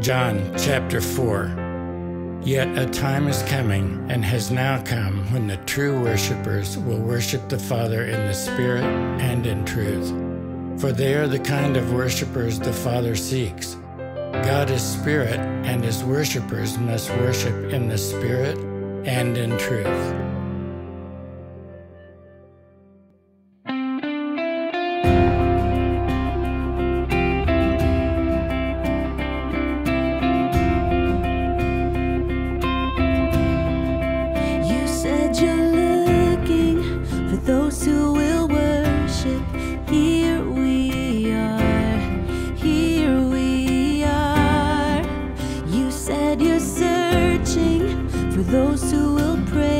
John chapter 4. Yet a time is coming and has now come when the true worshippers will worship the Father in the Spirit and in truth. For they are the kind of worshippers the Father seeks. God is Spirit, and his worshippers must worship in the Spirit and in truth. you're searching for those who will pray.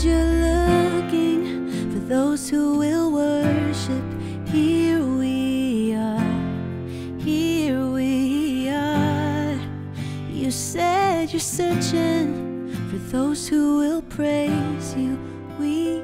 you're looking for those who will worship. Here we are, here we are. You said you're searching for those who will praise you. We